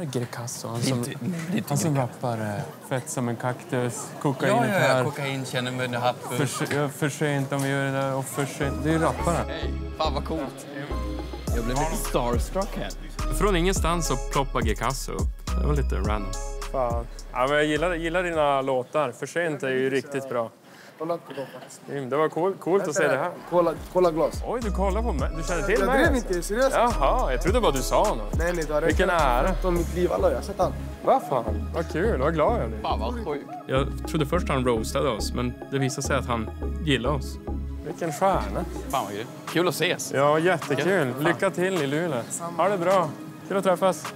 Är Greekazo. Han som, han som rappar eh, fett som en kaktus, kokainet Ja, ja, ja. här. Kokain känner mig happ. För, för sent om vi gör det där och för sent. Det är ju rapparen. Fan vad coolt. Jag blev lite starstruck här. Från ingenstans så ploppar Greekazo upp. Det var lite random. Fan. Ja, men jag gillar, gillar dina låtar. För sent är ju riktigt bra. Kolla då faktiskt. Det var cool, coolt att se det här. Kolla, kolla glas. Oj, du kollar på mig. Du känner till Jag mig? drev alltså? inte, seriöst. Jaha, jag trodde bara du sa något. Nej, nej, du har. Vilken ära. Om mitt liv, alla. Jag har sett allt. Vad fan, vad kul. Vad glad jag blir. Fan vad sjukt. Jag trodde först han roastade oss, men det visade sig att han gillade oss. Vilken stjärna. Fan vad grymt. Kul att ses. Ja, jättekul. Lycka till i Luleå. Ha det bra. Kul att träffas.